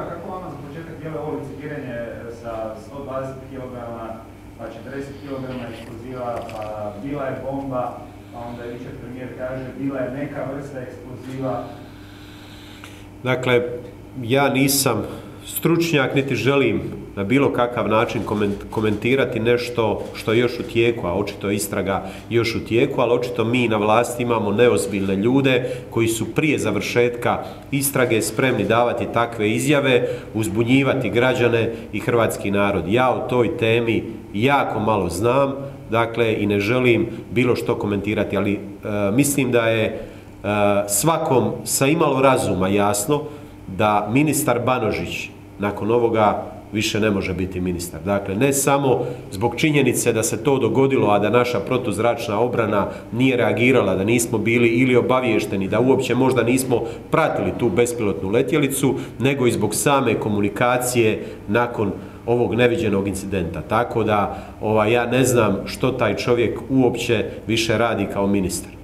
toga kako vama za početak djeluje ovo licitiranje sa 120 kg, pa 40 kg eksploziva, pa bila je bomba, pa onda je jučer premijer kaže bila je neka vrsta eksploziva. Dakle, ja nisam stručnjak niti želim na bilo kakav način komentirati nešto što je još u tijeku, a očito je istraga još u tijeku, ali očito mi na vlasti imamo neozbiljne ljude koji su prije završetka istrage spremni davati takve izjave, uzbunjivati građane i hrvatski narod. Ja o toj temi jako malo znam, dakle i ne želim bilo što komentirati, ali e, mislim da je e, svakom sa imalo razuma jasno da ministar Banožić nakon ovoga više ne može biti ministar. Dakle, ne samo zbog činjenice da se to dogodilo, a da naša protuzračna obrana nije reagirala, da nismo bili ili obaviješteni, da uopće možda nismo pratili tu bespilotnu letjelicu, nego i zbog same komunikacije nakon ovog neviđenog incidenta. Tako da ovaj, ja ne znam što taj čovjek uopće više radi kao ministar.